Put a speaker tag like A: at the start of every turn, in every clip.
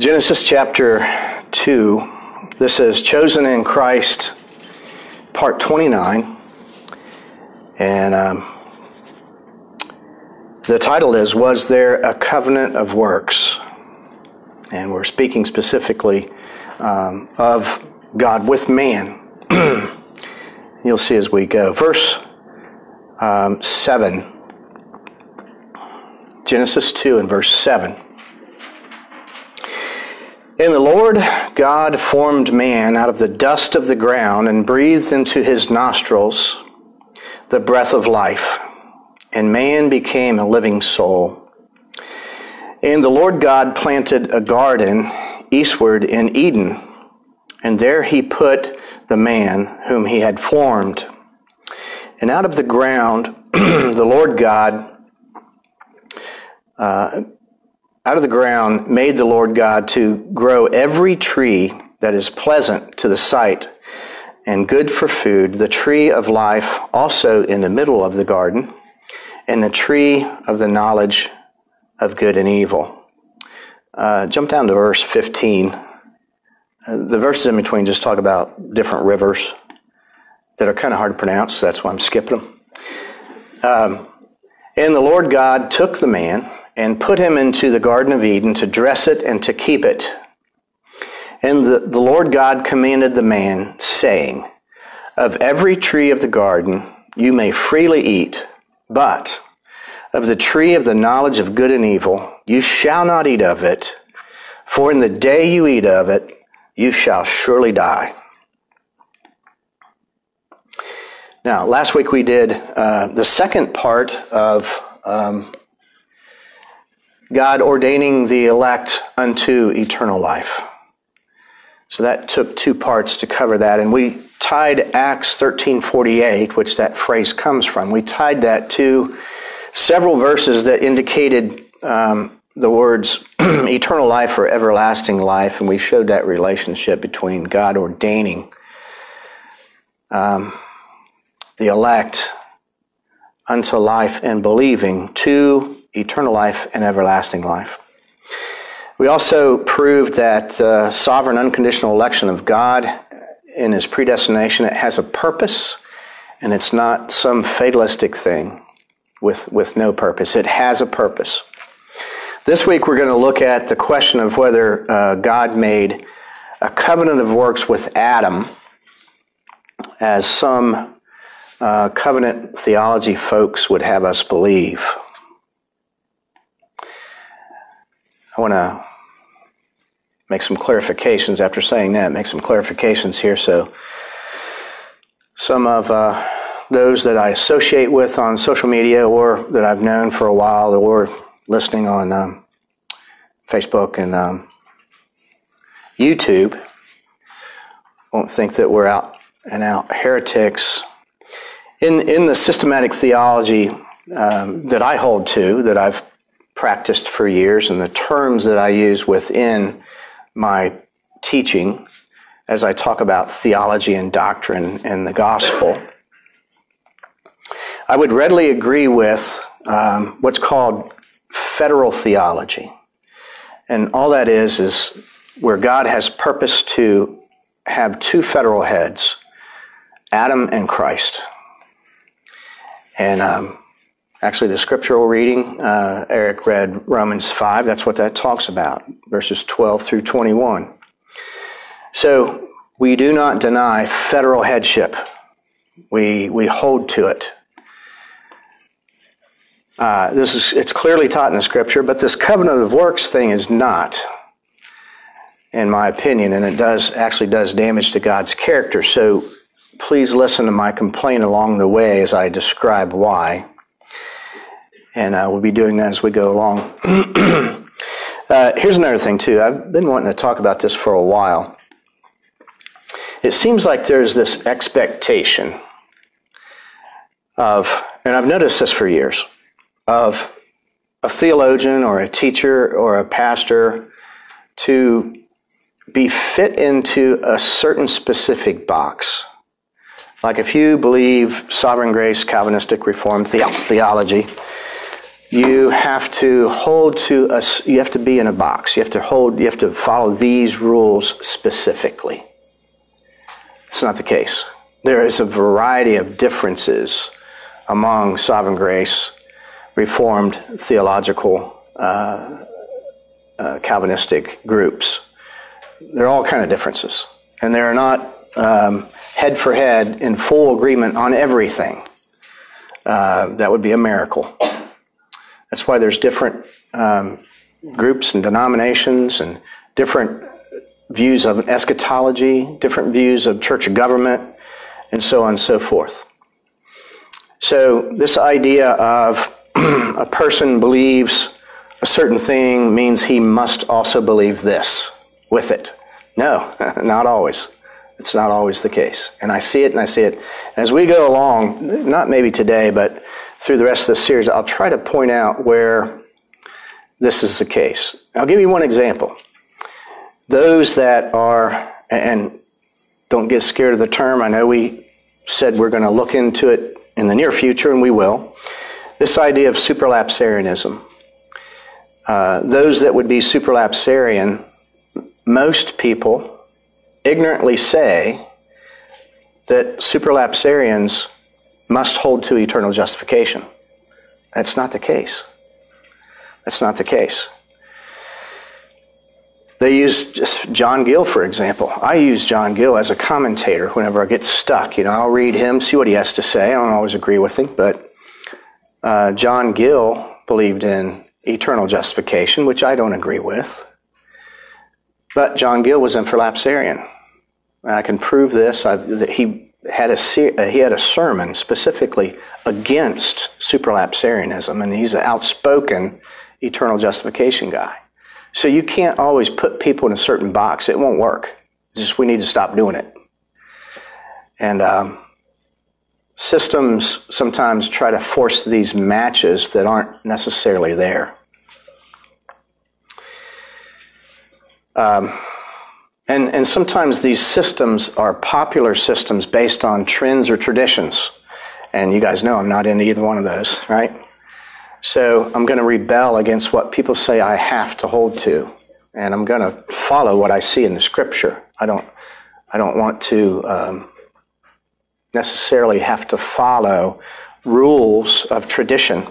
A: Genesis chapter 2. This is Chosen in Christ, part 29. And um, the title is Was There a Covenant of Works? And we're speaking specifically um, of God with man. You'll see as we go. Verse um, 7. Genesis 2 and verse 7. And the Lord God formed man out of the dust of the ground and breathed into his nostrils the breath of life. And man became a living soul. And the Lord God planted a garden eastward in Eden. And there he put the man whom he had formed. And out of the ground, the Lord God uh, out of the ground made the Lord God to grow every tree that is pleasant to the sight and good for food, the tree of life also in the middle of the garden, and the tree of the knowledge of good and evil. Uh, jump down to verse 15. Uh, the verses in between just talk about different rivers that are kind of hard to pronounce. So that's why I'm skipping them. Um, and the Lord God took the man and put him into the Garden of Eden to dress it and to keep it. And the, the Lord God commanded the man, saying, Of every tree of the garden you may freely eat, but of the tree of the knowledge of good and evil you shall not eat of it, for in the day you eat of it you shall surely die. Now, last week we did uh, the second part of um, God ordaining the elect unto eternal life. So that took two parts to cover that. And we tied Acts 13:48, which that phrase comes from. We tied that to several verses that indicated um, the words eternal life or everlasting life, and we showed that relationship between God ordaining um, the elect unto life and believing to eternal life and everlasting life. We also proved that uh, sovereign unconditional election of God in his predestination, it has a purpose and it's not some fatalistic thing with, with no purpose. It has a purpose. This week we're going to look at the question of whether uh, God made a covenant of works with Adam, as some uh, covenant theology folks would have us believe. I want to make some clarifications after saying that, make some clarifications here. So, some of uh, those that I associate with on social media or that I've known for a while or listening on um, Facebook and um, YouTube won't think that we're out and out heretics. In, in the systematic theology um, that I hold to, that I've practiced for years and the terms that I use within my teaching as I talk about theology and doctrine and the gospel. I would readily agree with um, what's called federal theology. And all that is, is where God has purpose to have two federal heads Adam and Christ. And um, Actually, the scriptural reading, uh, Eric read Romans 5. That's what that talks about, verses 12 through 21. So, we do not deny federal headship, we, we hold to it. Uh, this is it's clearly taught in the scripture, but this covenant of works thing is not, in my opinion, and it does actually does damage to God's character. So please listen to my complaint along the way as I describe why and uh, we'll be doing that as we go along. uh, here's another thing, too. I've been wanting to talk about this for a while. It seems like there's this expectation of, and I've noticed this for years, of a theologian or a teacher or a pastor to be fit into a certain specific box. Like if you believe sovereign grace, Calvinistic Reformed theology, you have to hold to a, you have to be in a box. You have to hold, you have to follow these rules specifically. It's not the case. There is a variety of differences among sovereign grace, reformed theological, uh, uh, Calvinistic groups. They're all kind of differences, and they're not um, head for head in full agreement on everything. Uh, that would be a miracle. That's why there's different um, groups and denominations and different views of eschatology, different views of church of government, and so on and so forth. So, this idea of a person believes a certain thing means he must also believe this with it. No, not always. It's not always the case. And I see it and I see it. As we go along, not maybe today, but through the rest of the series, I'll try to point out where this is the case. I'll give you one example. Those that are, and don't get scared of the term, I know we said we're going to look into it in the near future, and we will. This idea of superlapsarianism. Uh, those that would be superlapsarian, most people ignorantly say that superlapsarians must hold to eternal justification. That's not the case. That's not the case. They use John Gill, for example. I use John Gill as a commentator whenever I get stuck. You know, I'll read him, see what he has to say. I don't always agree with him, but uh, John Gill believed in eternal justification, which I don't agree with. But John Gill was a lapsarian. I can prove this. I, he had a uh, he had a sermon specifically against superlapsarianism, and he's an outspoken eternal justification guy. So you can't always put people in a certain box; it won't work. It's just we need to stop doing it. And um, systems sometimes try to force these matches that aren't necessarily there. Um, and, and sometimes these systems are popular systems based on trends or traditions. And you guys know I'm not into either one of those, right? So I'm going to rebel against what people say I have to hold to. And I'm going to follow what I see in the scripture. I don't, I don't want to um, necessarily have to follow rules of tradition.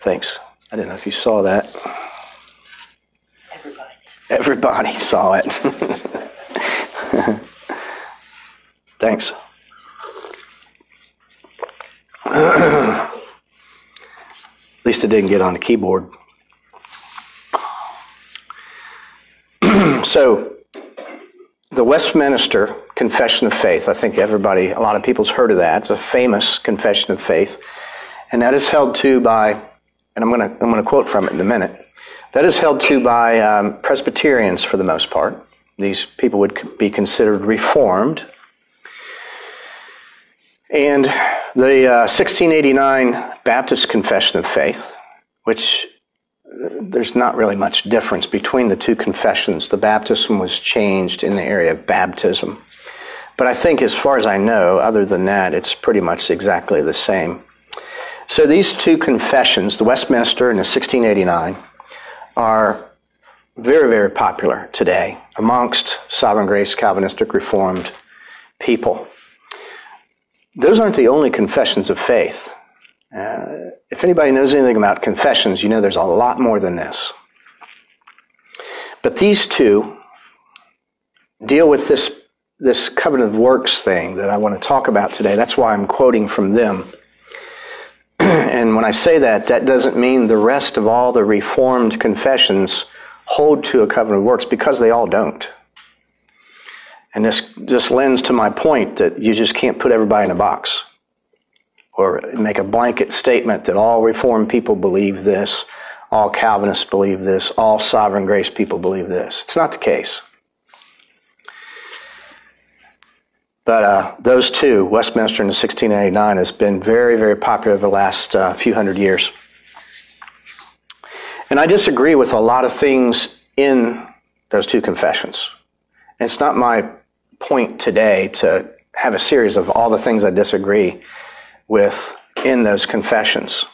A: Thanks. I don't know if you saw that. Everybody saw it. Thanks. At least it didn't get on the keyboard. so, the Westminster Confession of Faith, I think everybody, a lot of people's heard of that. It's a famous confession of faith. And that is held to by, and I'm going to I'm going to quote from it in a minute. That is held to by um, Presbyterians for the most part. These people would be considered Reformed. And the uh, 1689 Baptist Confession of Faith, which uh, there's not really much difference between the two confessions. The baptism was changed in the area of baptism. But I think, as far as I know, other than that, it's pretty much exactly the same. So these two confessions, the Westminster and the 1689, are very, very popular today amongst sovereign grace Calvinistic Reformed people. Those aren't the only confessions of faith. Uh, if anybody knows anything about confessions, you know there's a lot more than this. But these two deal with this, this covenant of works thing that I want to talk about today. That's why I'm quoting from them and when I say that, that doesn't mean the rest of all the Reformed confessions hold to a covenant of works because they all don't. And this, this lends to my point that you just can't put everybody in a box or make a blanket statement that all Reformed people believe this, all Calvinists believe this, all Sovereign Grace people believe this. It's not the case. But uh, those two, Westminster and 1689, has been very, very popular over the last uh, few hundred years. And I disagree with a lot of things in those two confessions. And it's not my point today to have a series of all the things I disagree with in those confessions.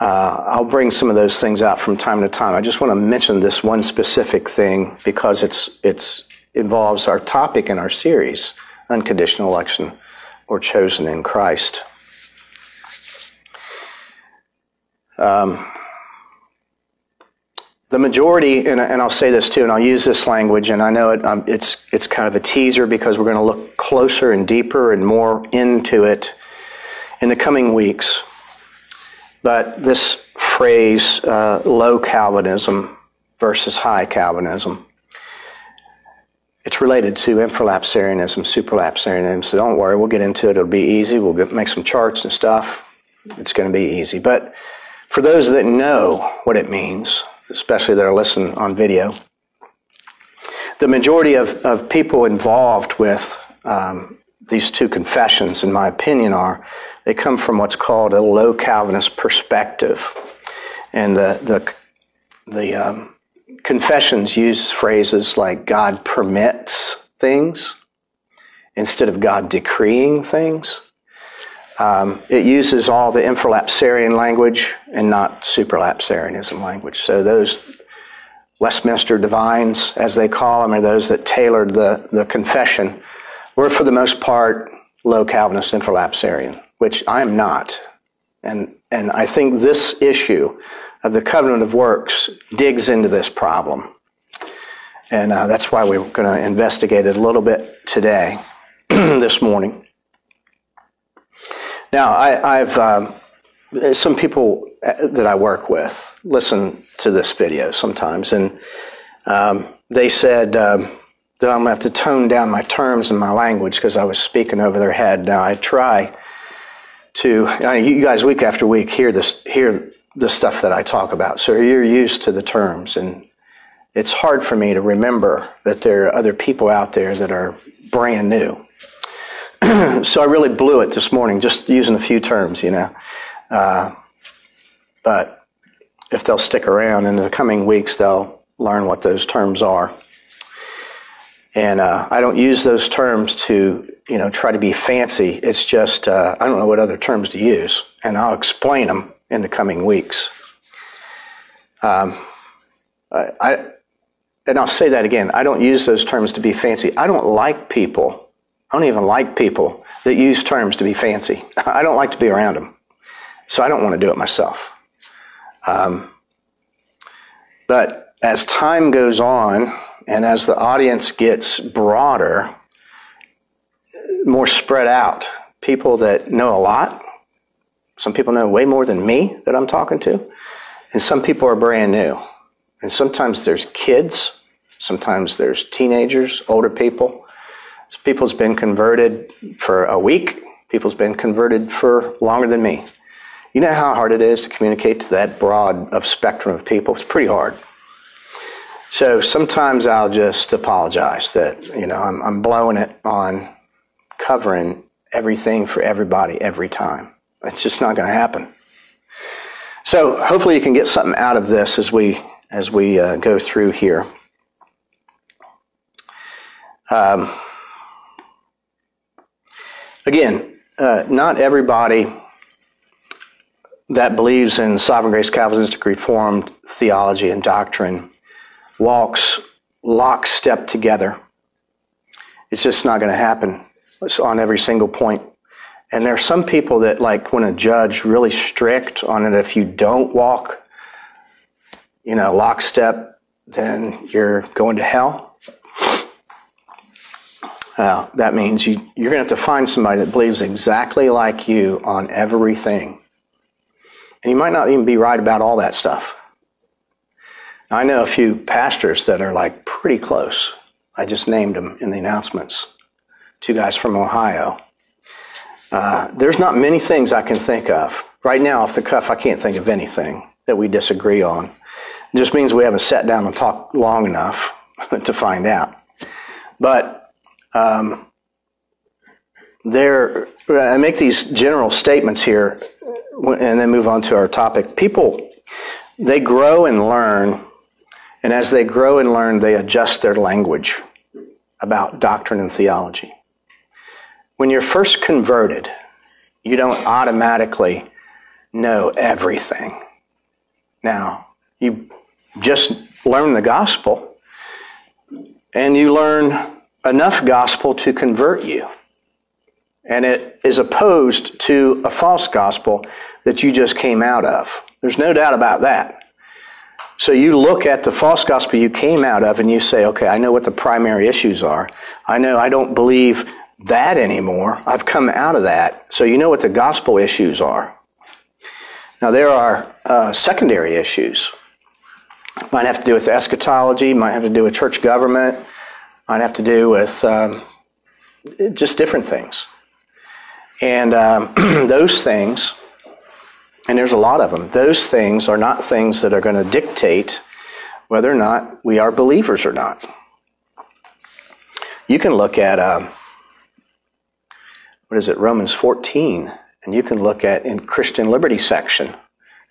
A: Uh, I'll bring some of those things out from time to time. I just want to mention this one specific thing because it's it's involves our topic in our series unconditional election, or chosen in Christ. Um, the majority, and, I'll say this too, and I'll use this language, and I know it, um, it's it's kind of a teaser because we're going to look closer and deeper and more into it in the coming weeks. But this phrase, uh, low Calvinism versus high Calvinism, it's related to infralapsarianism, supralapsarianism. So don't worry, we'll get into it. It'll be easy. We'll get, make some charts and stuff. It's going to be easy. But for those that know what it means, especially that are listening on video, the majority of, of people involved with um, these two confessions, in my opinion, are they come from what's called a low Calvinist perspective. And the, the, the um, confessions use phrases like God permits things instead of God decreeing things. Um, it uses all the infralapsarian language and not superlapsarianism language. So those Westminster divines, as they call them, are those that tailored the, the confession, were for the most part low Calvinist infralapsarian, which I am not. And, and I think this issue of the covenant of works digs into this problem. And uh, that's why we're going to investigate it a little bit today, this morning. Now, I, have um, some people uh, that I work with listen to this video sometimes, and um, they said um, that I'm going to have to tone down my terms and my language because I was speaking over their head. Now, I try to, you guys, week after week, hear this, hear the stuff that I talk about. So you're used to the terms, and it's hard for me to remember that there are other people out there that are brand new. so I really blew it this morning, just using a few terms, you know. Uh, but if they'll stick around in the coming weeks, they'll learn what those terms are. And uh, I don't use those terms to, you know, try to be fancy. It's just uh, I don't know what other terms to use, and I'll explain them in the coming weeks. Um, I, I, and I'll say that again. I don't use those terms to be fancy. I don't like people. I don't even like people that use terms to be fancy. I don't like to be around them. So I don't want to do it myself. Um, but as time goes on and as the audience gets broader, more spread out, people that know a lot some people know way more than me that I'm talking to, and some people are brand new. And sometimes there's kids, sometimes there's teenagers, older people. So people's been converted for a week, people's been converted for longer than me. You know how hard it is to communicate to that broad of spectrum of people? It's pretty hard. So sometimes I'll just apologize that, you know, I'm, I'm blowing it on covering everything for everybody every time. It's just not going to happen. So hopefully you can get something out of this as we as we uh, go through here. Um, again, uh, not everybody that believes in sovereign grace Calvinistic Reformed theology and doctrine walks lockstep together. It's just not going to happen. It's on every single point and there are some people that like when a judge really strict on it. If you don't walk, you know, lockstep, then you're going to hell. Uh, that means you, you're going to have to find somebody that believes exactly like you on everything. And you might not even be right about all that stuff. I know a few pastors that are like pretty close. I just named them in the announcements. Two guys from Ohio uh, there's not many things I can think of. Right now, off the cuff, I can't think of anything that we disagree on. It just means we haven't sat down and talked long enough to find out. But um, there, I make these general statements here and then move on to our topic. People, they grow and learn, and as they grow and learn, they adjust their language about doctrine and theology. When you're first converted, you don't automatically know everything. Now, you just learn the gospel, and you learn enough gospel to convert you. And it is opposed to a false gospel that you just came out of. There's no doubt about that. So you look at the false gospel you came out of and you say, okay, I know what the primary issues are. I know I don't believe that anymore. I've come out of that. So you know what the gospel issues are. Now, there are uh, secondary issues. Might have to do with eschatology, might have to do with church government, might have to do with um, just different things. And um, those things, and there's a lot of them, those things are not things that are going to dictate whether or not we are believers or not. You can look at. Um, what is it, Romans 14, and you can look at in Christian Liberty section.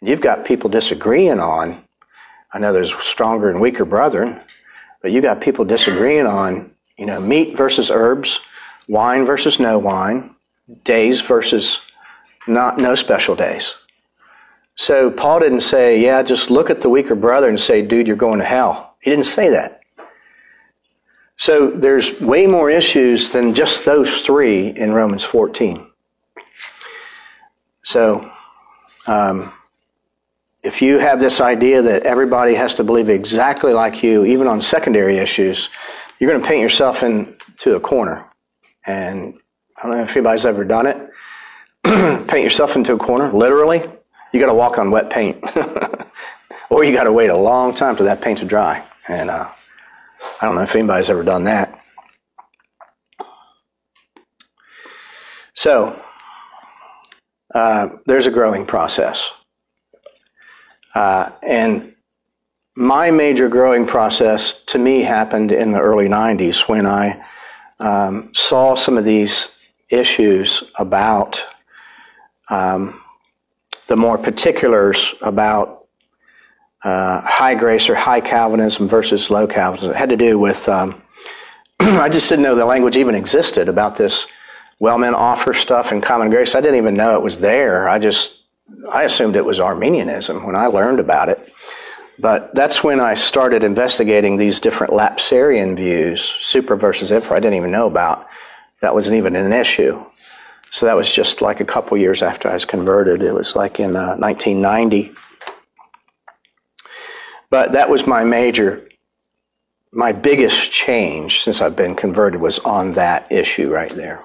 A: You've got people disagreeing on, I know there's stronger and weaker brethren, but you've got people disagreeing on, you know, meat versus herbs, wine versus no wine, days versus not no special days. So Paul didn't say, yeah, just look at the weaker brother and say, dude, you're going to hell. He didn't say that. So there's way more issues than just those three in Romans 14. So um, if you have this idea that everybody has to believe exactly like you, even on secondary issues, you're going to paint yourself into a corner. And I don't know if anybody's ever done it. paint yourself into a corner, literally. You got to walk on wet paint, or you got to wait a long time till that paint's dry. And uh, I don't know if anybody's ever done that. So, uh, there's a growing process. Uh, and my major growing process to me happened in the early 90s when I um, saw some of these issues about um, the more particulars about uh, high grace or high Calvinism versus low Calvinism. It had to do with, um, I just didn't know the language even existed about this well men offer stuff and common grace. I didn't even know it was there. I just, I assumed it was Armenianism when I learned about it. But that's when I started investigating these different Lapsarian views, super versus infra, I didn't even know about. That wasn't even an issue. So that was just like a couple years after I was converted. It was like in uh, 1990. But that was my major, my biggest change since I've been converted was on that issue right there.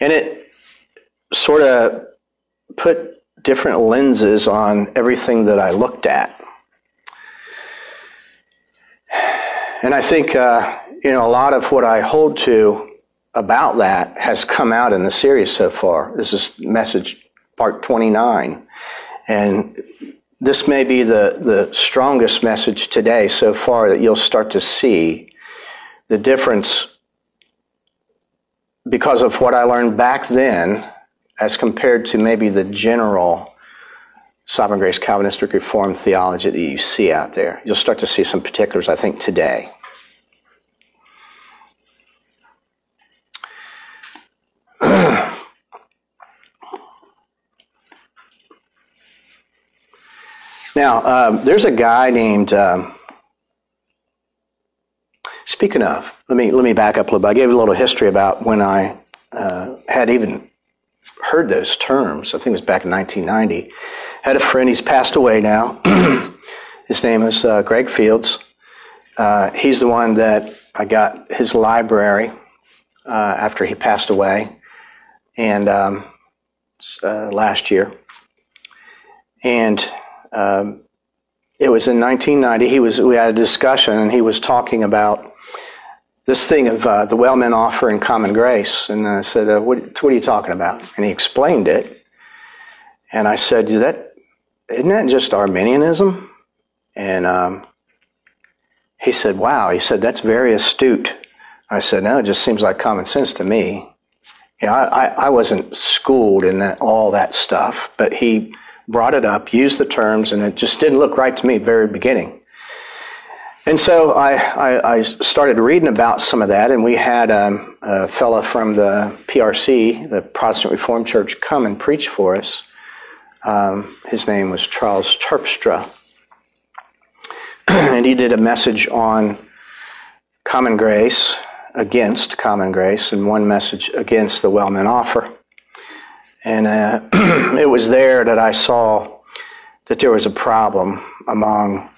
A: And it sort of put different lenses on everything that I looked at. And I think, uh, you know, a lot of what I hold to about that has come out in the series so far. This is message part 29. And this may be the, the strongest message today so far that you'll start to see the difference because of what I learned back then as compared to maybe the general sovereign grace Calvinistic reform theology that you see out there. You'll start to see some particulars, I think, today. Now, um, there's a guy named. Um, speaking of, let me let me back up a little bit. I gave a little history about when I uh, had even heard those terms. I think it was back in 1990. Had a friend. He's passed away now. his name is uh, Greg Fields. Uh, he's the one that I got his library uh, after he passed away, and um, uh, last year, and um, it was in 1990. He was, we had a discussion, and he was talking about this thing of uh, the well men and common grace. And I said, uh, what, what, are you talking about? And he explained it. And I said, that, isn't that just Arminianism? And um, he said, wow. He said, that's very astute. I said, no, it just seems like common sense to me. You know, I, I, I wasn't schooled in that, all that stuff, but he brought it up, used the terms, and it just didn't look right to me at the very beginning. And so I, I, I started reading about some of that, and we had um, a fellow from the PRC, the Protestant Reformed Church, come and preach for us. Um, his name was Charles Terpstra. and he did a message on common grace, against common grace, and one message against the Wellman offer. And uh, it was there that I saw that there was a problem among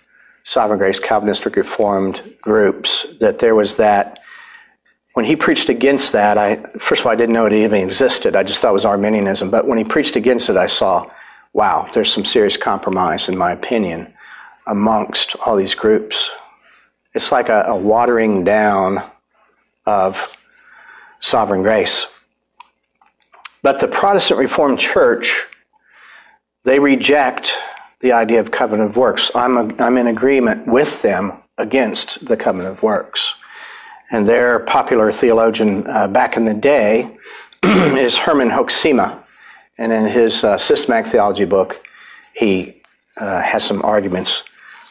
A: Sovereign Grace Calvinistic Reformed groups, that there was that. When he preached against that, I first of all I didn't know it even existed. I just thought it was Arminianism. But when he preached against it, I saw, wow, there's some serious compromise, in my opinion, amongst all these groups. It's like a, a watering down of sovereign grace. But the Protestant Reformed Church, they reject the idea of covenant of works. I'm, a, I'm in agreement with them against the covenant of works. And their popular theologian uh, back in the day is Herman Hoeksema. And in his uh, systematic theology book, he uh, has some arguments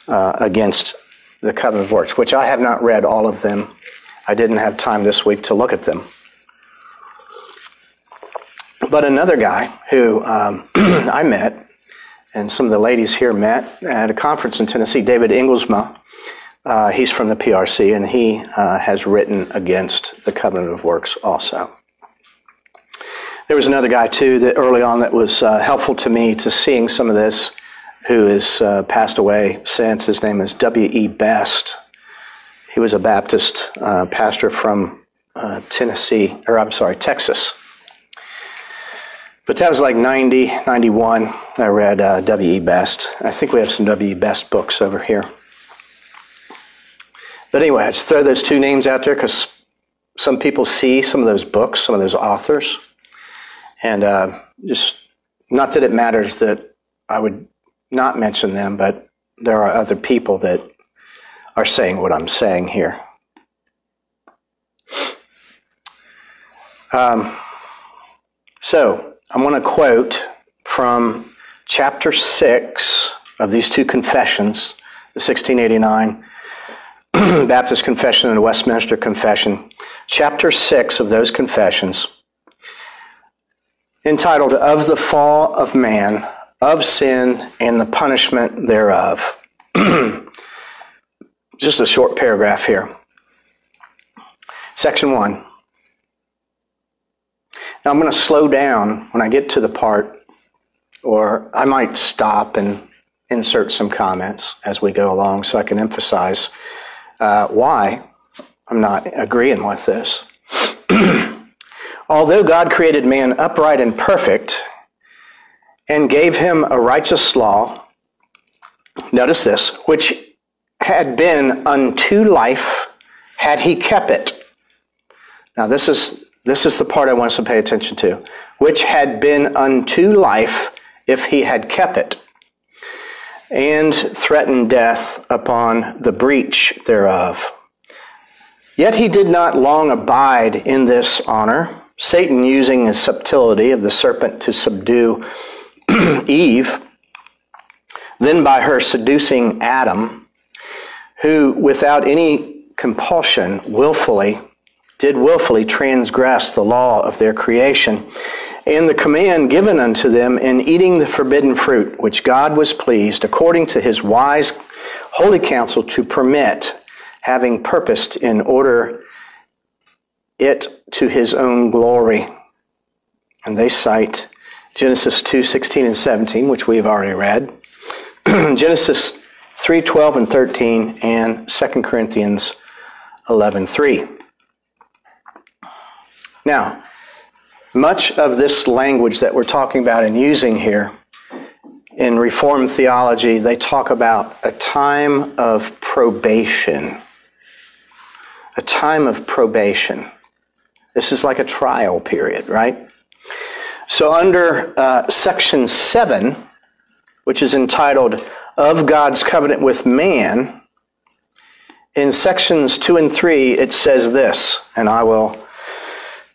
A: uh, against the covenant of works, which I have not read all of them. I didn't have time this week to look at them. But another guy who um, I met, and some of the ladies here met at a conference in Tennessee, David Inglesma. Uh, he's from the PRC, and he uh, has written against the covenant of works also. There was another guy too that early on that was uh, helpful to me to seeing some of this, who has uh, passed away since. His name is W. E. Best. He was a Baptist uh, pastor from uh, Tennessee, or I'm sorry, Texas. But that was like 90, 91. I read uh, W.E. Best. I think we have some W.E. Best books over here. But anyway, let's throw those two names out there because some people see some of those books, some of those authors. And uh, just not that it matters that I would not mention them, but there are other people that are saying what I'm saying here. Um, so, I'm going to quote from chapter 6 of these two confessions, the 1689 Baptist Confession and the Westminster Confession, chapter 6 of those confessions, entitled Of the Fall of Man, of Sin, and the Punishment Thereof. Just a short paragraph here. Section 1. Now I'm going to slow down when I get to the part, or I might stop and insert some comments as we go along so I can emphasize uh, why I'm not agreeing with this. Although God created man upright and perfect and gave him a righteous law, notice this, which had been unto life had he kept it. Now, this is this is the part I want us to pay attention to. Which had been unto life if he had kept it, and threatened death upon the breach thereof. Yet he did not long abide in this honor. Satan, using his subtilty of the serpent to subdue Eve, then by her seducing Adam, who without any compulsion willfully did willfully transgress the law of their creation and the command given unto them in eating the forbidden fruit, which God was pleased, according to his wise holy counsel, to permit, having purposed in order it to his own glory. And they cite Genesis 2 16 and 17, which we've already read, Genesis 3 12 and 13, and 2 Corinthians 11 3. Now, much of this language that we're talking about and using here in Reformed theology, they talk about a time of probation. A time of probation. This is like a trial period, right? So, under uh, section 7, which is entitled Of God's Covenant with Man, in sections 2 and 3, it says this, and I will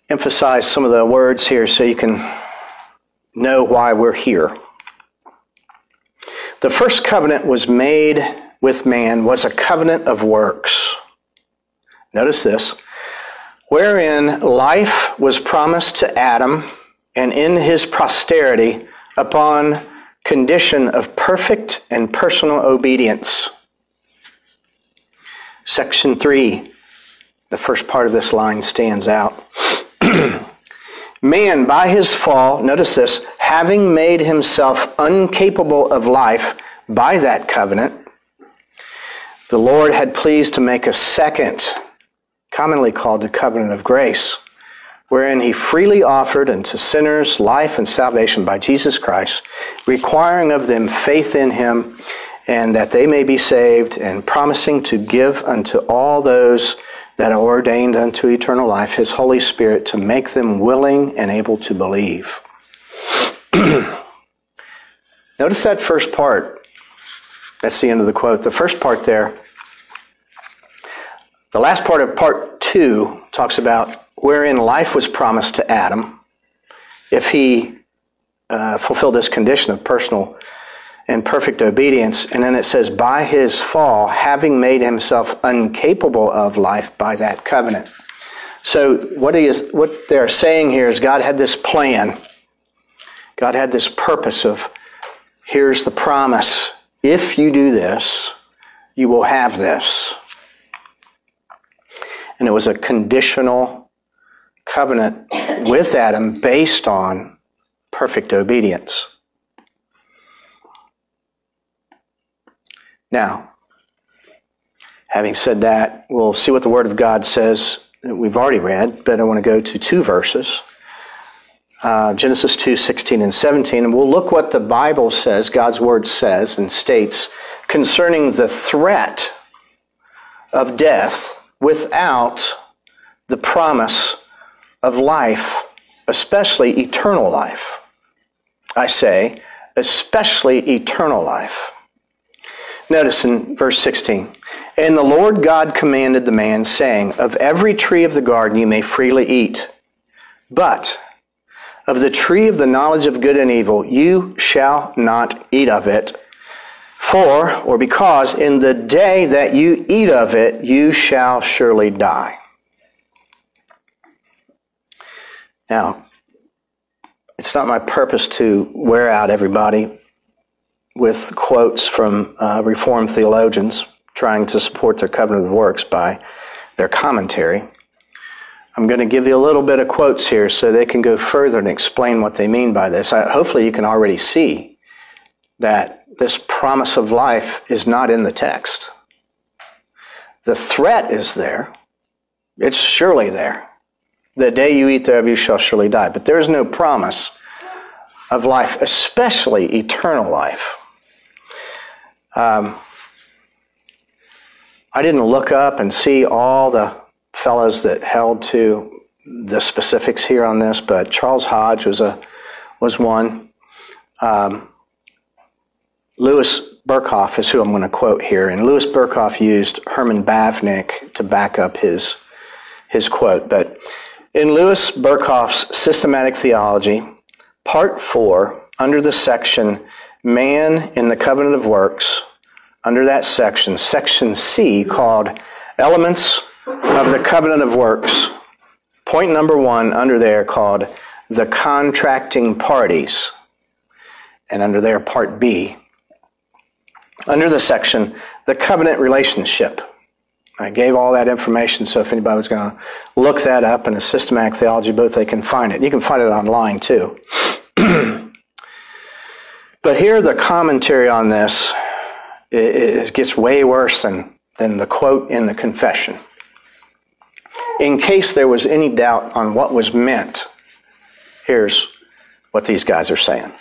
A: emphasize some of the words here so you can know why we're here. The first covenant was made with man was a covenant of works. Notice this wherein life was promised to Adam and in his posterity upon condition of perfect and personal obedience. Section 3, the first part of this line stands out. Man, by his fall, notice this, having made himself incapable of life by that covenant, the Lord had pleased to make a second, commonly called the covenant of grace, wherein he freely offered unto sinners life and salvation by Jesus Christ, requiring of them faith in him, and that they may be saved, and promising to give unto all those that are ordained unto eternal life, his Holy Spirit, to make them willing and able to believe. Notice that first part. That's the end of the quote. The first part there. The last part of part two talks about wherein life was promised to Adam if he uh, fulfilled this condition of personal and perfect obedience. And then it says, by his fall, having made himself incapable of life by that covenant. So what he is, what they're saying here is God had this plan. God had this purpose of, here's the promise. If you do this, you will have this. And it was a conditional covenant with Adam based on perfect obedience. Now, having said that, we'll see what the Word of God says. We've already read, but I want to go to two verses. Uh, Genesis 2 16 and 17, and we'll look what the Bible says, God's Word says and states concerning the threat of death without the promise of life, especially eternal life. I say, especially eternal life. Notice in verse 16. And the Lord God commanded the man, saying, Of every tree of the garden you may freely eat, but of the tree of the knowledge of good and evil you shall not eat of it. For, or because, in the day that you eat of it, you shall surely die. Now, it's not my purpose to wear out everybody, with quotes from uh, Reformed theologians trying to support their covenant of works by their commentary. I'm going to give you a little bit of quotes here so they can go further and explain what they mean by this. I, hopefully, you can already see that this promise of life is not in the text. The threat is there, it's surely there. The day you eat thereof, you shall surely die. But there is no promise of life, especially eternal life. Um, I didn't look up and see all the fellows that held to the specifics here on this, but Charles Hodge was a was one. Um, Louis Berkhof is who I'm going to quote here, and Louis Berkhof used Herman Bavinck to back up his his quote. But in Louis Berkhof's Systematic Theology, Part Four, under the section "Man in the Covenant of Works," under that section, section C, called Elements of the Covenant of Works. Point number one under there called the contracting parties. And under there, part B. Under the section, the covenant relationship. I gave all that information, so if anybody was going to look that up in a systematic theology book, they can find it. You can find it online too. but here, the commentary on this it, gets way worse than, than the quote in the confession. In case there was any doubt on what was meant, here's what these guys are saying.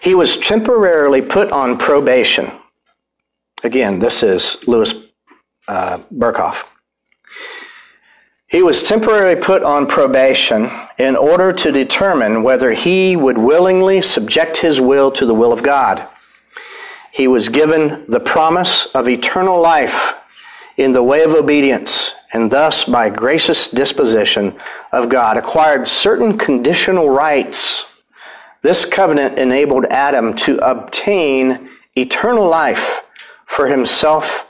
A: He was temporarily put on probation. Again, this is Louis uh, Berkhof. He was temporarily put on probation in order to determine whether he would willingly subject his will to the will of God. He was given the promise of eternal life in the way of obedience, and thus, by gracious disposition of God, acquired certain conditional rights. This covenant enabled Adam to obtain eternal life for himself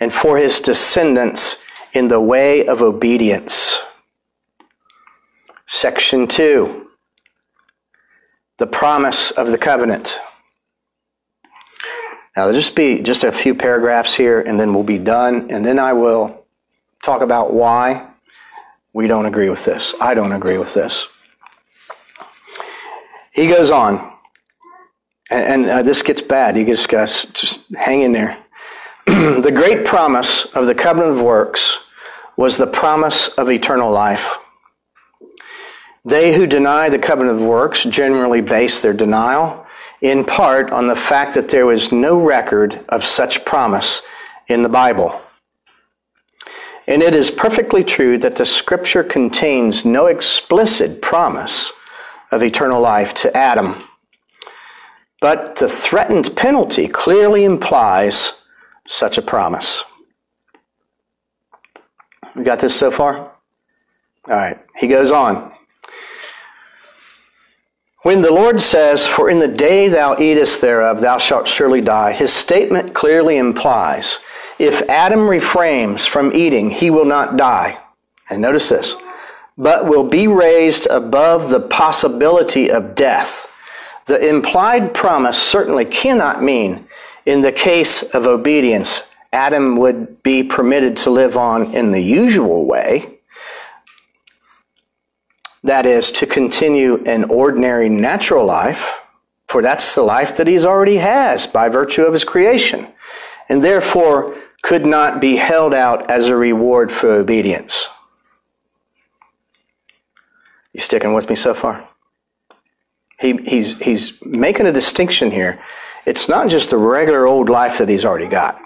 A: and for his descendants in the way of obedience. Section 2 The Promise of the Covenant. Now, there'll just be just a few paragraphs here, and then we'll be done, and then I will talk about why we don't agree with this. I don't agree with this. He goes on. And, and uh, this gets bad. You just guys, just hang in there. the great promise of the covenant of works was the promise of eternal life. They who deny the covenant of works generally base their denial in part on the fact that there is no record of such promise in the Bible. And it is perfectly true that the scripture contains no explicit promise of eternal life to Adam. But the threatened penalty clearly implies such a promise. We got this so far? All right. He goes on. When the Lord says, For in the day thou eatest thereof, thou shalt surely die, his statement clearly implies if Adam refrains from eating, he will not die. And notice this, but will be raised above the possibility of death. The implied promise certainly cannot mean, in the case of obedience, Adam would be permitted to live on in the usual way. That is, to continue an ordinary natural life, for that's the life that he's already has by virtue of his creation, and therefore could not be held out as a reward for obedience. You sticking with me so far? He, he's, he's making a distinction here. It's not just the regular old life that he's already got.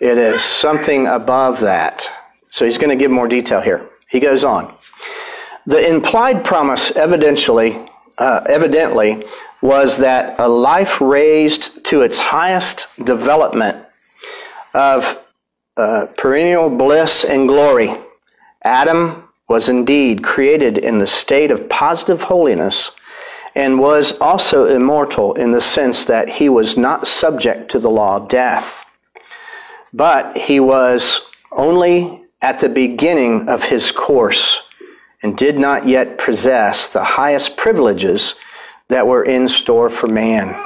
A: It is something above that. So he's going to give more detail here. He goes on. The implied promise, evidentially, uh, evidently, was that a life raised to its highest development of uh, perennial bliss and glory. Adam was indeed created in the state of positive holiness and was also immortal in the sense that he was not subject to the law of death. But he was only at the beginning of his course and did not yet possess the highest privileges that were in store for man.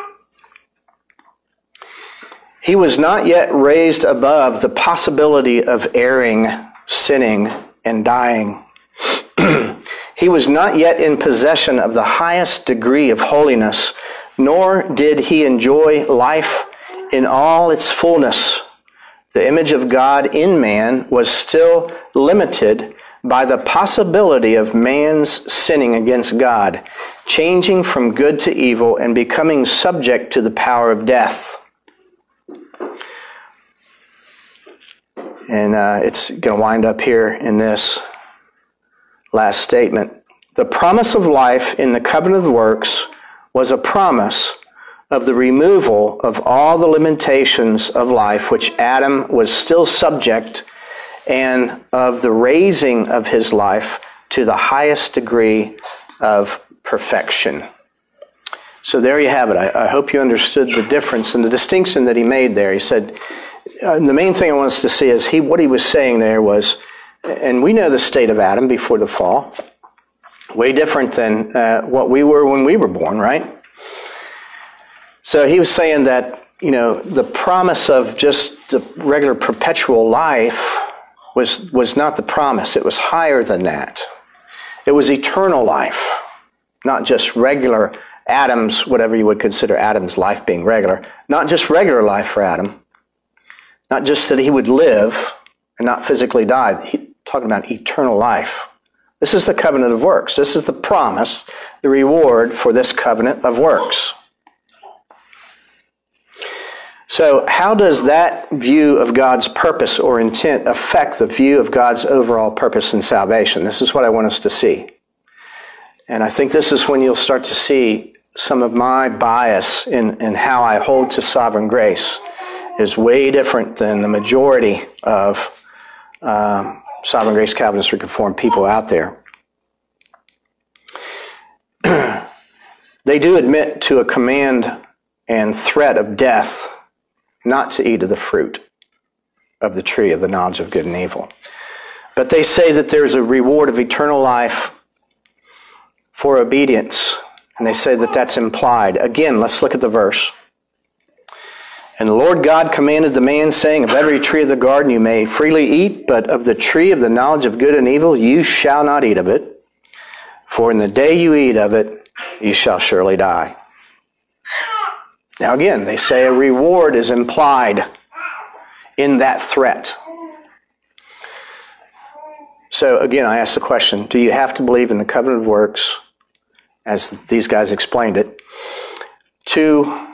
A: He was not yet raised above the possibility of erring, sinning, and dying. he was not yet in possession of the highest degree of holiness, nor did he enjoy life in all its fullness the image of God in man was still limited by the possibility of man's sinning against God, changing from good to evil and becoming subject to the power of death. And uh, it's going to wind up here in this last statement. The promise of life in the covenant of works was a promise of the removal of all the limitations of life which Adam was still subject and of the raising of his life to the highest degree of perfection. So there you have it. I, I hope you understood the difference and the distinction that he made there. He said, uh, the main thing I want us to see is he, what he was saying there was, and we know the state of Adam before the fall, way different than uh, what we were when we were born, right? So he was saying that, you know, the promise of just the regular perpetual life was, was not the promise, it was higher than that. It was eternal life, not just regular Adam's, whatever you would consider Adam's life being regular, not just regular life for Adam, not just that he would live and not physically die. He, talking about eternal life. This is the covenant of works. This is the promise, the reward for this covenant of works. So, how does that view of God's purpose or intent affect the view of God's overall purpose in salvation? This is what I want us to see. And I think this is when you'll start to see some of my bias in, in how I hold to sovereign grace is way different than the majority of um, sovereign grace Calvinist Reformed people out there. they do admit to a command and threat of death not to eat of the fruit of the tree of the knowledge of good and evil. But they say that there's a reward of eternal life for obedience, and they say that that's implied. Again, let's look at the verse. And the Lord God commanded the man, saying, Of every tree of the garden you may freely eat, but of the tree of the knowledge of good and evil you shall not eat of it. For in the day you eat of it, you shall surely die. Now, again, they say a reward is implied in that threat. So, again, I ask the question do you have to believe in the covenant of works, as these guys explained it, to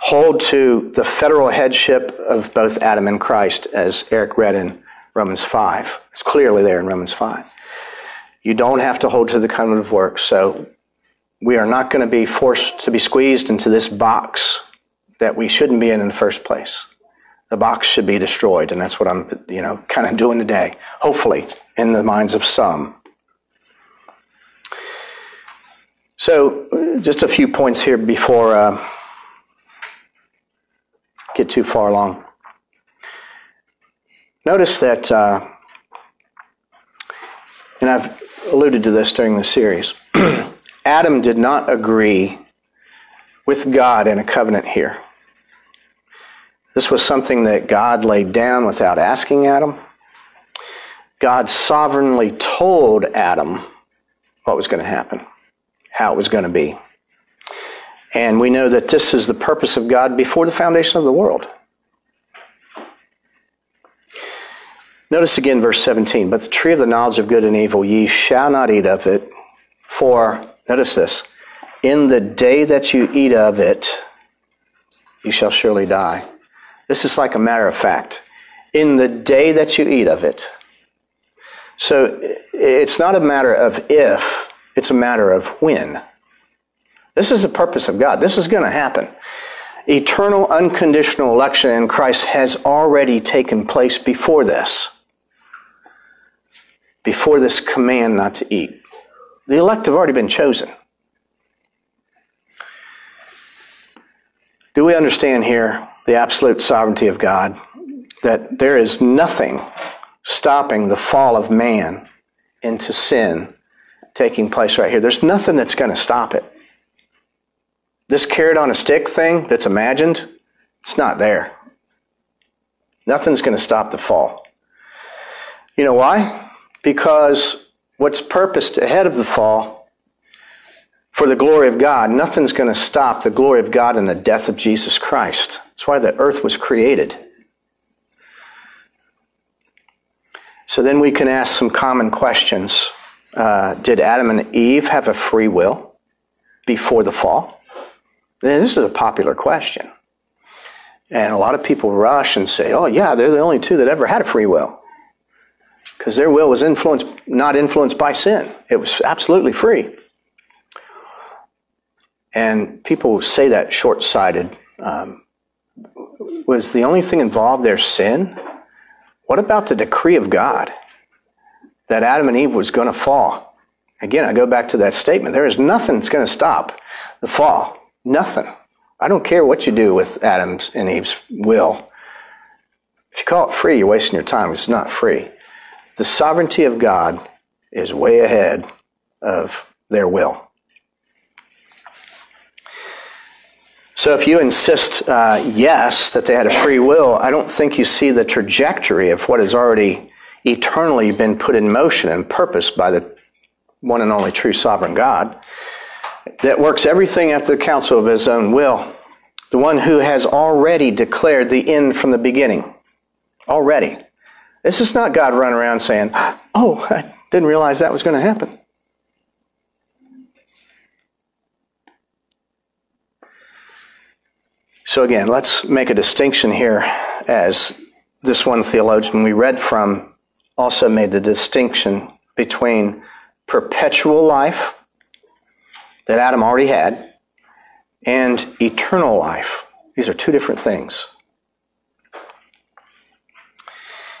A: hold to the federal headship of both Adam and Christ, as Eric read in Romans 5? It's clearly there in Romans 5. You don't have to hold to the covenant of works. So, we are not going to be forced to be squeezed into this box that we shouldn't be in in the first place. The box should be destroyed, and that's what I'm, you know, kind of doing today, hopefully, in the minds of some. So, just a few points here before I uh, get too far along. Notice that, uh, and I've alluded to this during the series, Adam did not agree with God in a covenant here. This was something that God laid down without asking Adam. God sovereignly told Adam what was going to happen, how it was going to be. And we know that this is the purpose of God before the foundation of the world. Notice again verse 17, but the tree of the knowledge of good and evil ye shall not eat of it, for, notice this, in the day that you eat of it, you shall surely die. This is like a matter of fact. In the day that you eat of it. So it's not a matter of if, it's a matter of when. This is the purpose of God. This is going to happen. Eternal unconditional election in Christ has already taken place before this. Before this command not to eat. The elect have already been chosen. Do we understand here the absolute sovereignty of God, that there is nothing stopping the fall of man into sin taking place right here. There's nothing that's going to stop it. This carrot on a stick thing that's imagined, it's not there. Nothing's going to stop the fall. You know why? Because what's purposed ahead of the fall for the glory of God. Nothing's going to stop the glory of God and the death of Jesus Christ. That's why the earth was created. So then we can ask some common questions. Uh, did Adam and Eve have a free will before the fall? This is a popular question. And a lot of people rush and say, oh, yeah, they're the only two that ever had a free will. Because their will was influenced, not influenced by sin. It was absolutely free and people say that short sighted. Um, was the only thing involved their sin? What about the decree of God that Adam and Eve was going to fall? Again, I go back to that statement. There is nothing that's going to stop the fall. Nothing. I don't care what you do with Adam's and Eve's will. If you call it free, you're wasting your time. It's not free. The sovereignty of God is way ahead of their will. So if you insist, uh, yes, that they had a free will, I don't think you see the trajectory of what has already eternally been put in motion and purposed by the one and only true sovereign God that works everything after the counsel of his own will. The one who has already declared the end from the beginning. Already. This is not God running around saying, Oh, I didn't realize that was going to happen. So again, let's make a distinction here as this one theologian we read from also made the distinction between perpetual life that Adam already had and eternal life. These are two different things.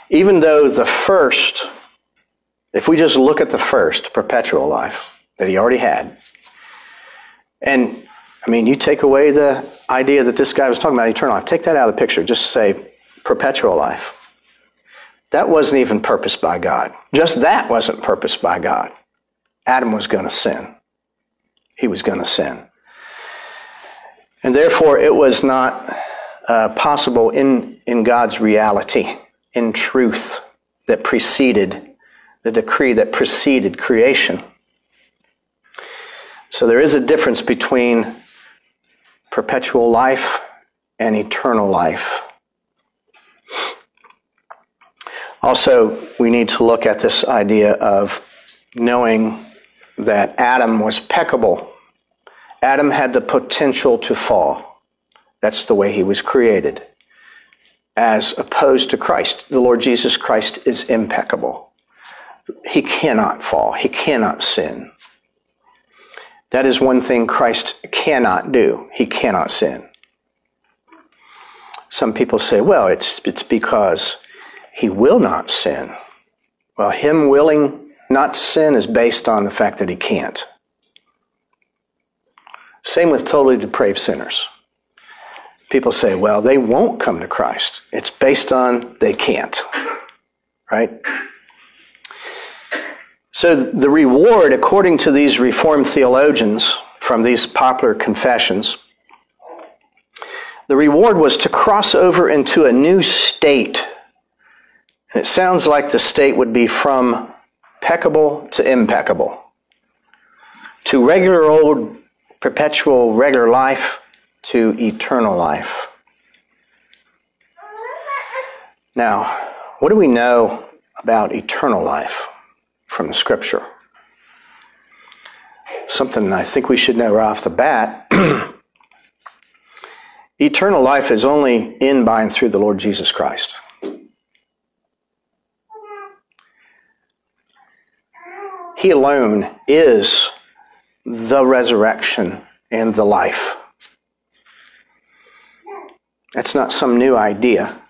A: Even though the first, if we just look at the first perpetual life that he already had, and I mean, you take away the idea that this guy was talking about, eternal life, take that out of the picture. Just say perpetual life. That wasn't even purposed by God. Just that wasn't purposed by God. Adam was going to sin. He was going to sin. And therefore, it was not uh, possible in, in God's reality, in truth that preceded the decree that preceded creation. So there is a difference between perpetual life and eternal life. Also, we need to look at this idea of knowing that Adam was peccable. Adam had the potential to fall. That's the way he was created. As opposed to Christ, the Lord Jesus Christ is impeccable. He cannot fall, he cannot sin. That is one thing Christ cannot do. He cannot sin. Some people say, well, it's, it's because he will not sin. Well, him willing not to sin is based on the fact that he can't. Same with totally depraved sinners. People say, well, they won't come to Christ. It's based on they can't, right? So, the reward, according to these Reformed theologians from these popular confessions, the reward was to cross over into a new state. And it sounds like the state would be from peccable to impeccable, to regular old, perpetual, regular life, to eternal life. Now, what do we know about eternal life? from Scripture. Something I think we should know right off the bat. Eternal life is only in by and through the Lord Jesus Christ. He alone is the resurrection and the life. That's not some new idea.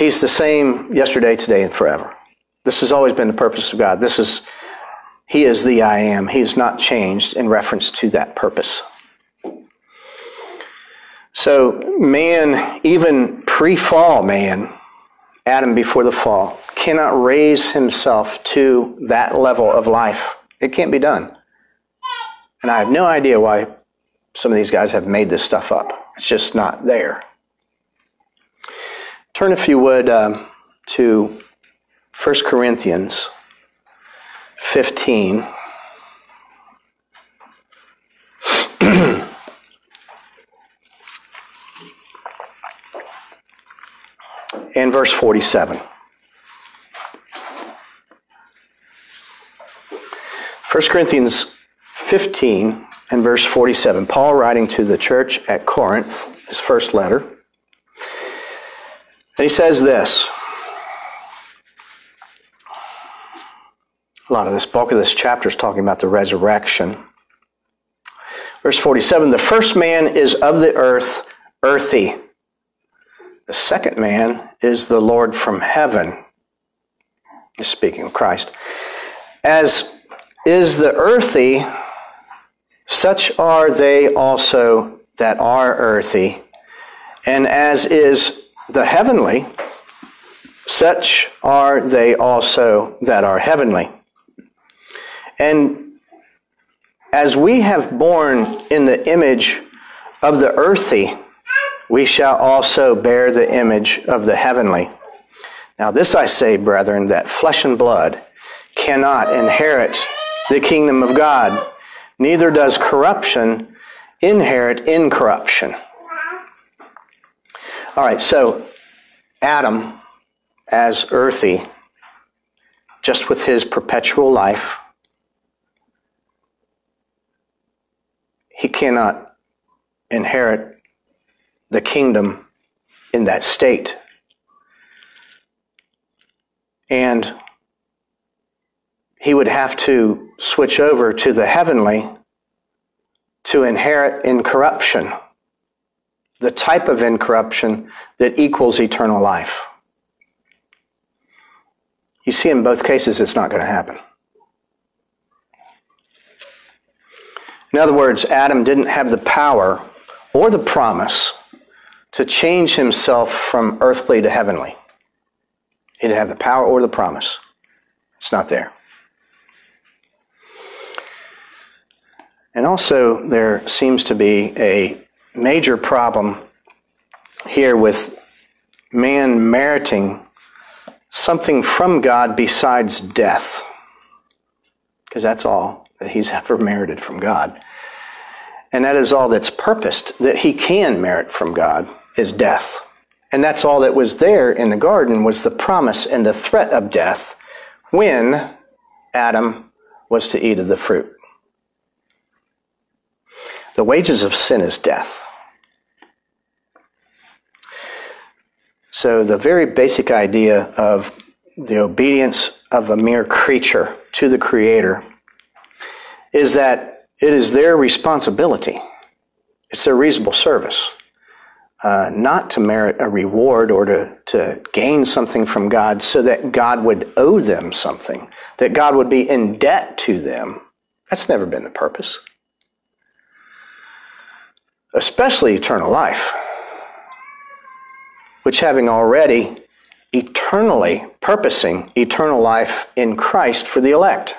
A: He's the same yesterday, today, and forever. This has always been the purpose of God. This is, He is the I am. He has not changed in reference to that purpose. So, man, even pre fall man, Adam before the fall, cannot raise himself to that level of life. It can't be done. And I have no idea why some of these guys have made this stuff up. It's just not there. Turn, if you would, um, to 1 Corinthians 15. and verse 47. 1 Corinthians 15 and verse 47. Paul writing to the church at Corinth, his first letter. And he says this. A lot of this bulk of this chapter is talking about the resurrection. Verse 47 The first man is of the earth, earthy. The second man is the Lord from heaven. He's speaking of Christ. As is the earthy, such are they also that are earthy. And as is the heavenly, such are they also that are heavenly. And as we have borne in the image of the earthy, we shall also bear the image of the heavenly. Now, this I say, brethren, that flesh and blood cannot inherit the kingdom of God, neither does corruption inherit incorruption. All right, so Adam, as earthy, just with his perpetual life, he cannot inherit the kingdom in that state. And he would have to switch over to the heavenly to inherit incorruption the type of incorruption that equals eternal life. You see, in both cases, it's not going to happen. In other words, Adam didn't have the power or the promise to change himself from earthly to heavenly. He didn't have the power or the promise. It's not there. And also, there seems to be a major problem here with man meriting something from God besides death, because that's all that he's ever merited from God. And that is all that's purposed that he can merit from God is death. And that's all that was there in the garden was the promise and the threat of death when Adam was to eat of the fruit. The wages of sin is death. So, the very basic idea of the obedience of a mere creature to the Creator is that it is their responsibility, it's their reasonable service. Uh, not to merit a reward or to, to gain something from God so that God would owe them something, that God would be in debt to them. That's never been the purpose especially eternal life, which having already eternally purposing eternal life in Christ for the elect.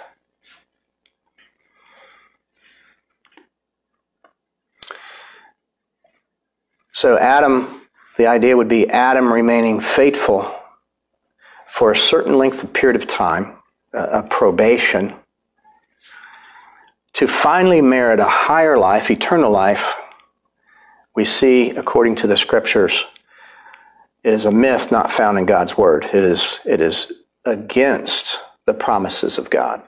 A: So, Adam, the idea would be Adam remaining faithful for a certain length of period of time, a probation, to finally merit a higher life, eternal life, we see according to the scriptures it is a myth not found in God's word. It is, it is against the promises of God.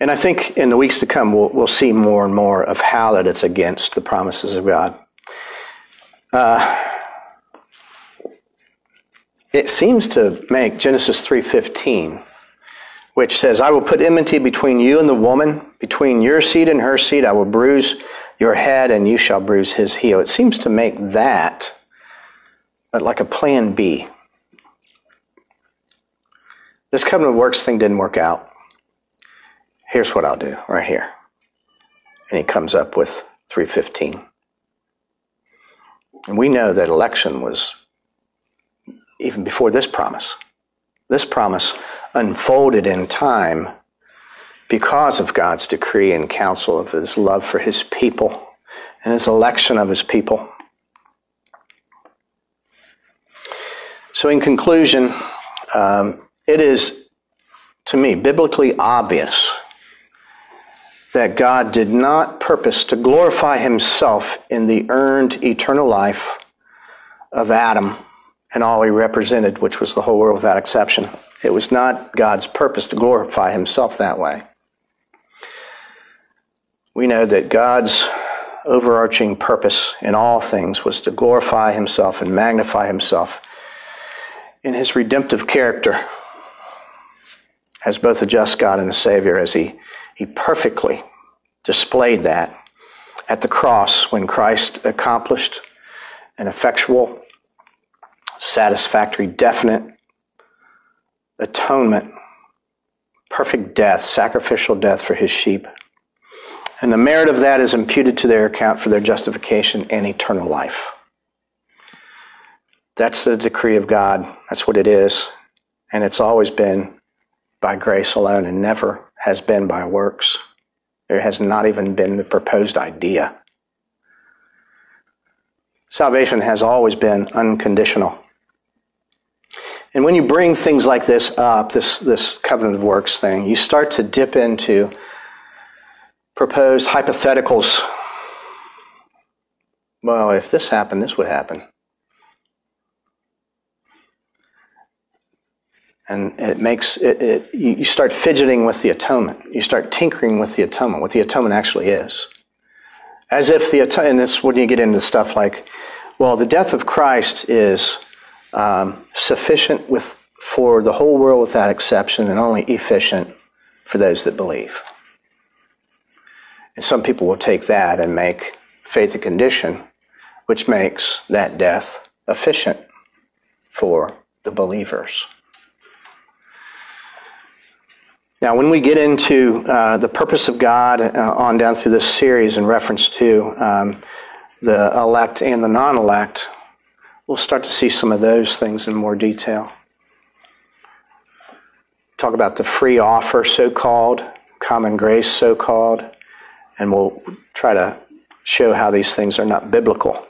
A: And I think in the weeks to come, we'll, we'll see more and more of how that it's against the promises of God. Uh, it seems to make Genesis 3.15, which says, I will put enmity between you and the woman, between your seed and her seed. I will bruise your head and you shall bruise his heel. It seems to make that but like a plan B. This covenant works thing didn't work out. Here's what I'll do right here. And he comes up with 315. And we know that election was even before this promise. This promise unfolded in time because of God's decree and counsel of his love for his people and his election of his people. So, in conclusion, um, it is to me biblically obvious that God did not purpose to glorify himself in the earned eternal life of Adam and all he represented, which was the whole world without exception. It was not God's purpose to glorify himself that way we know that God's overarching purpose in all things was to glorify himself and magnify himself in his redemptive character as both a just God and a Savior, as he, he perfectly displayed that at the cross when Christ accomplished an effectual, satisfactory, definite atonement, perfect death, sacrificial death for his sheep. And the merit of that is imputed to their account for their justification and eternal life. That's the decree of God. That's what it is. And it's always been by grace alone and never has been by works. There has not even been the proposed idea. Salvation has always been unconditional. And when you bring things like this up, this, this covenant of works thing, you start to dip into propose hypotheticals. Well, if this happened, this would happen. And it makes it, it, you start fidgeting with the atonement. You start tinkering with the atonement, what the atonement actually is. As if the atonement, and this when you get into stuff like, well, the death of Christ is um, sufficient with, for the whole world without exception and only efficient for those that believe. And some people will take that and make faith a condition, which makes that death efficient for the believers. Now, when we get into uh, the purpose of God uh, on down through this series in reference to um, the elect and the non elect, we'll start to see some of those things in more detail. Talk about the free offer, so called, common grace, so called, and we'll try to show how these things are not biblical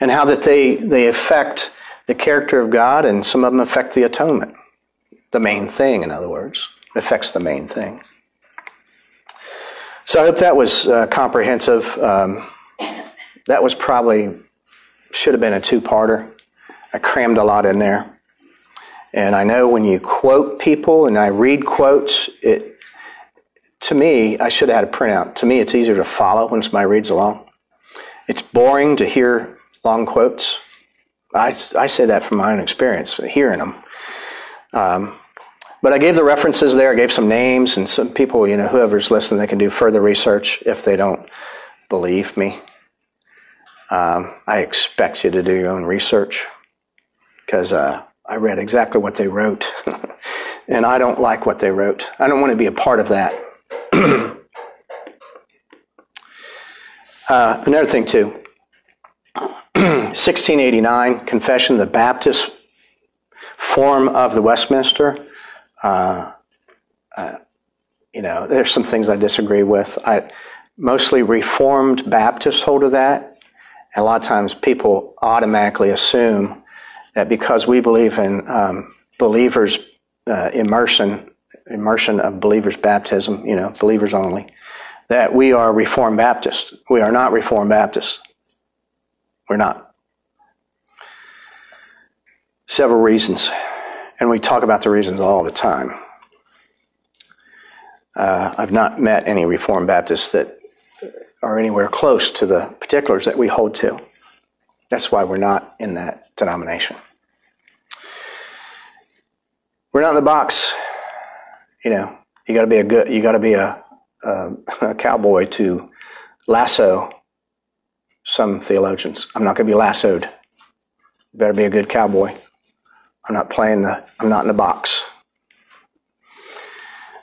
A: and how that they, they affect the character of God and some of them affect the atonement. The main thing, in other words, affects the main thing. So I hope that was uh, comprehensive. Um, that was probably, should have been a two parter. I crammed a lot in there. And I know when you quote people and I read quotes, it to me, I should have had a printout. To me, it's easier to follow when somebody reads along. It's boring to hear long quotes. I, I say that from my own experience, hearing them. Um, but I gave the references there. I gave some names and some people, you know, whoever's listening, they can do further research if they don't believe me. Um, I expect you to do your own research because uh, I read exactly what they wrote, and I don't like what they wrote. I don't want to be a part of that. uh, another thing, too. 1689, Confession of the Baptist form of the Westminster. Uh, uh, you know, there's some things I disagree with. I mostly Reformed Baptists hold of that. And a lot of times people automatically assume that because we believe in um, believers' uh, immersion immersion of believers' baptism, you know, believers only, that we are Reformed Baptists. We are not Reformed Baptists. We're not. Several reasons, and we talk about the reasons all the time. Uh, I've not met any Reformed Baptists that are anywhere close to the particulars that we hold to. That's why we're not in that denomination. We're not in the box you know, you got to be a good, you got to be a, a, a cowboy to lasso some theologians. I'm not going to be lassoed. Better be a good cowboy. I'm not playing the, I'm not in the box.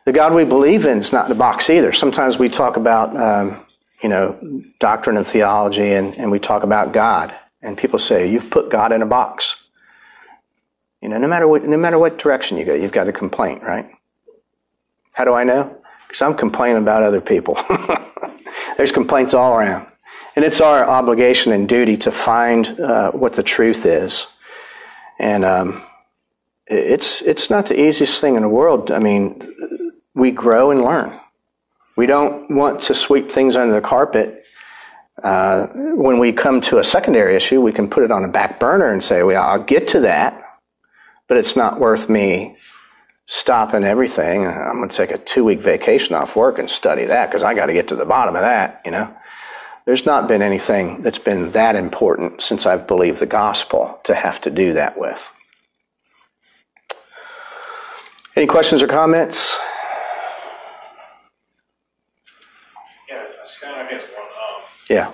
A: The God we believe in is not in the box either. Sometimes we talk about, um, you know, doctrine and theology and, and we talk about God. And people say, you've put God in a box. You know, no matter what, no matter what direction you go, you've got a complaint, right? How do I know? Because I'm complaining about other people. There's complaints all around. And it's our obligation and duty to find uh, what the truth is. And um, it's, it's not the easiest thing in the world. I mean, we grow and learn. We don't want to sweep things under the carpet. Uh, when we come to a secondary issue, we can put it on a back burner and say, well, I'll get to that, but it's not worth me stopping everything. I'm going to take a two week vacation off work and study that because I got to get to the bottom of that, you know. There's not been anything that's been that important since I've believed the gospel to have to do that with. Any questions or comments? Yeah, I guess one. Um, yeah.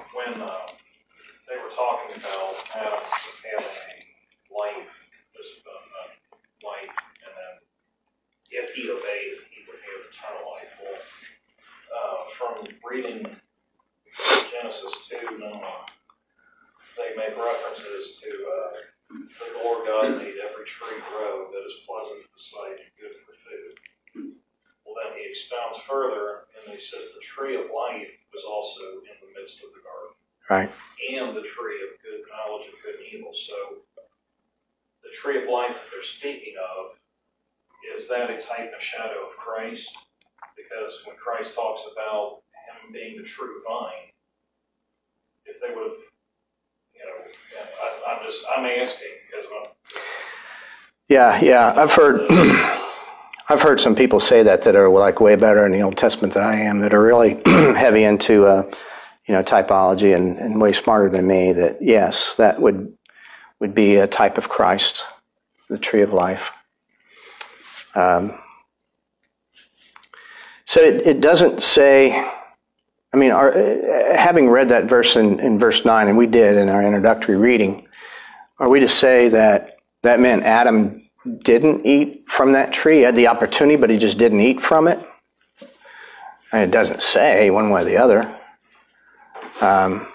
A: He obeyed. and he would hear the tree of life. Uh, from reading Genesis 2, Noah, they make references to uh, the Lord God made every tree grow that is pleasant to the sight and good for food. Well, then he expounds further and he says the tree of life was also in the midst of the garden. Right. And the tree of good knowledge of good and evil. So the tree of life that they're speaking of is that a type and shadow of Christ? Because when Christ talks about him being the true vine, if they would have, you know, I, am just, I'm asking because I'm. Yeah, yeah, I've heard. I've heard some people say that that are like way better in the Old Testament than I am, that are really heavy into, uh, you know, typology and, and way smarter than me. That yes, that would would be a type of Christ, the tree of life. Um, so it, it, doesn't say, I mean, our, uh, having read that verse in, in verse 9, and we did in our introductory reading, are we to say that that meant Adam didn't eat from that tree? He had the opportunity, but he just didn't eat from it? And it doesn't say one way or the other. Um,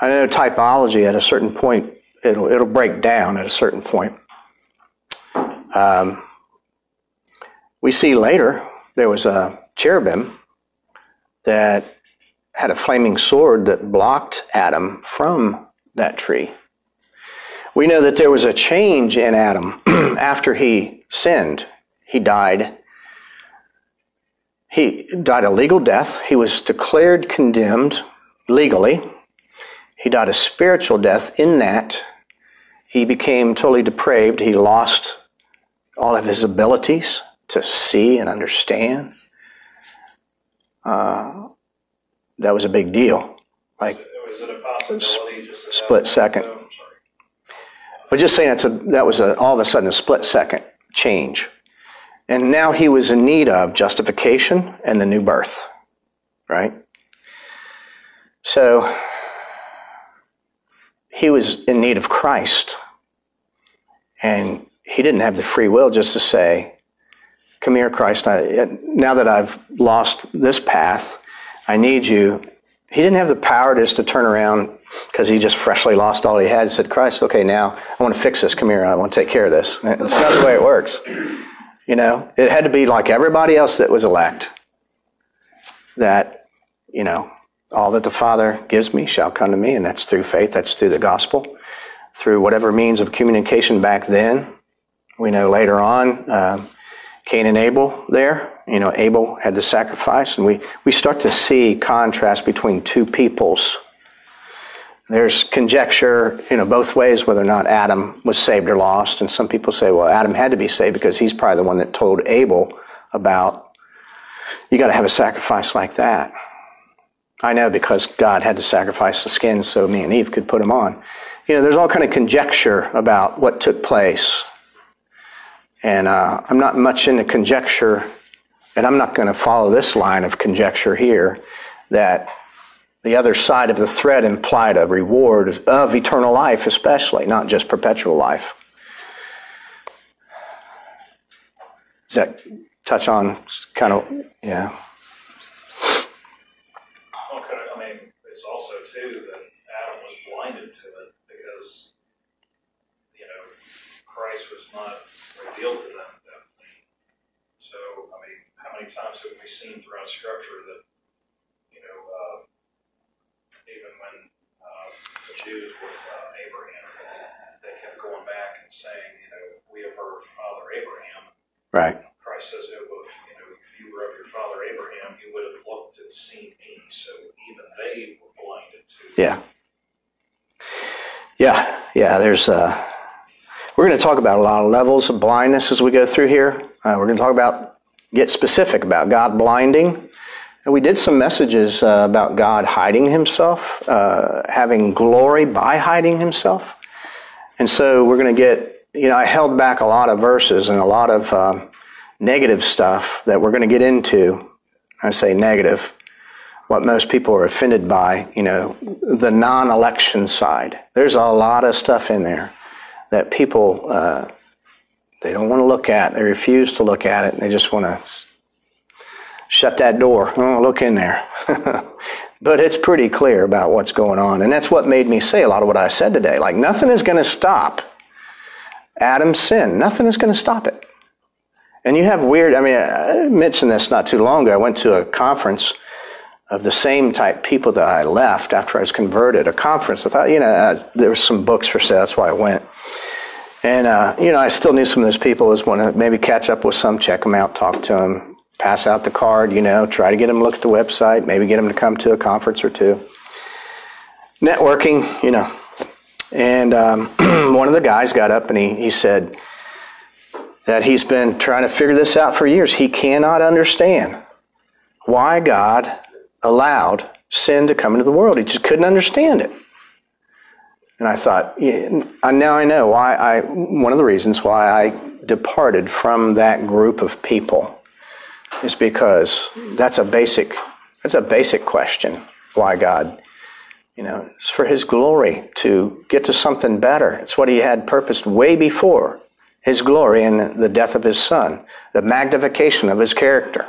A: I know typology at a certain point, it'll, it'll break down at a certain point. Um, we see later there was a cherubim that had a flaming sword that blocked Adam from that tree. We know that there was a change in Adam after he sinned. He died. He died a legal death. He was declared condemned legally. He died a spiritual death in that he became totally depraved. He lost all of his abilities to see and understand. Uh, that was a big deal. Like split second. but just saying it's a, that was a, all of a sudden a split second change. And now he was in need of justification and the new birth, right? So he was in need of Christ. And he didn't have the free will just to say, Come here, Christ. I, now that I've lost this path, I need you. He didn't have the power just to turn around because he just freshly lost all he had. He said, Christ, okay, now I want to fix this. Come here. I want to take care of this. It's not the way it works. You know, it had to be like everybody else that was elect that, you know, all that the Father gives me shall come to me, and that's through faith, that's through the gospel, through whatever means of communication back then. We know later on, uh, Cain and Abel there. You know, Abel had the sacrifice, and we, we start to see contrast between two peoples. There's conjecture, you know, both ways whether or not Adam was saved or lost. And some people say, well, Adam had to be saved because he's probably the one that told Abel about you got to have a sacrifice like that. I know because God had to sacrifice the skin so me and Eve could put them on. You know, there's all kind of conjecture about what took place and uh, I'm not much into conjecture, and I'm not going to follow this line of conjecture here that the other side of the thread implied a reward of eternal life, especially, not just perpetual life. Does that touch on kind of, yeah? many times have we seen throughout Scripture that, you know, uh, even when uh, the Jews with uh, Abraham, they kept going back and saying, you know, we have our father Abraham. Right. Christ says, no, oh, but, you know, if you were of your father Abraham, you would have looked and seen me. So even they were blinded to. Yeah. Yeah, yeah. There's uh, we're going to talk about a lot of levels of blindness as we go through here. Uh, we're going to talk about get specific about God blinding. And we did some messages uh, about God hiding himself, uh, having glory by hiding himself. And so we're going to get, you know, I held back a lot of verses and a lot of uh, negative stuff that we're going to get into. I say negative, what most people are offended by, you know, the non election side. There's a lot of stuff in there that people uh, they don't want to look at it. They refuse to look at it. They just want to shut that door. don't look in there. but it's pretty clear about what's going on. And that's what made me say a lot of what I said today. Like, nothing is going to stop Adam's sin, nothing is going to stop it. And you have weird, I mean, I mentioned this not too long ago. I went to a conference of the same type people that I left after I was converted, a conference. I thought, you know, uh, there were some books for sale. That's why I went. And, uh, you know, I still knew some of those people. I was want to maybe catch up with some, check them out, talk to them, pass out the card, you know, try to get them to look at the website, maybe get them to come to a conference or two. Networking, you know. And um, one of the guys got up and he, he said that he's been trying to figure this out for years. He cannot understand why God allowed sin to come into the world. He just couldn't understand it. And I thought, now I know why I, one of the reasons why I departed from that group of people is because that's a basic, that's a basic question. Why God? You know, it's for His glory to get to something better. It's what He had purposed way before His glory in the death of His Son, the magnification of His character.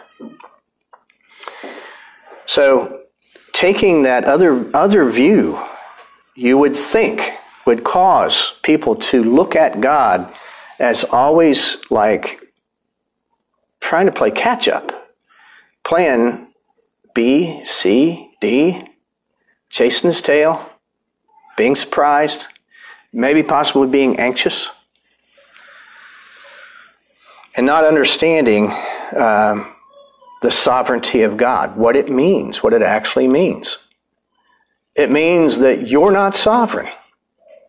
A: So, taking that other, other view you would think would cause people to look at God as always like trying to play catch up, playing B, C, D, chasing his tail, being surprised, maybe possibly being anxious, and not understanding um, the sovereignty of God, what it means, what it actually means. It means that you're not sovereign,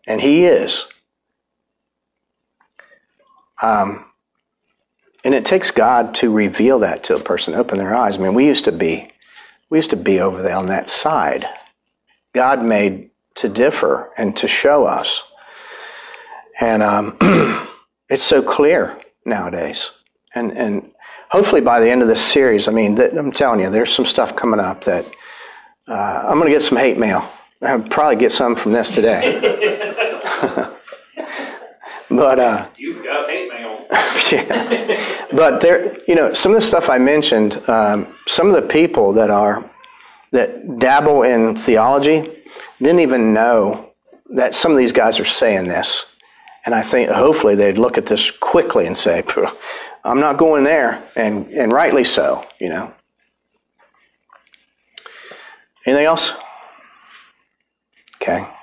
A: and He is. Um, and it takes God to reveal that to a person, open their eyes. I mean, we used to be, we used to be over there on that side. God made to differ and to show us, and um, it's so clear nowadays. And and hopefully by the end of this series, I mean, I'm telling you, there's some stuff coming up that uh, I'm going to get some hate mail. I'll probably get some from this today. but uh, you've got hate mail. yeah. But there, you know, some of the stuff I mentioned, um, some of the people that are that dabble in theology didn't even know that some of these guys are saying this. And I think hopefully they'd look at this quickly and say, I'm not going there, and, and rightly so, you know. Anything else? Okay.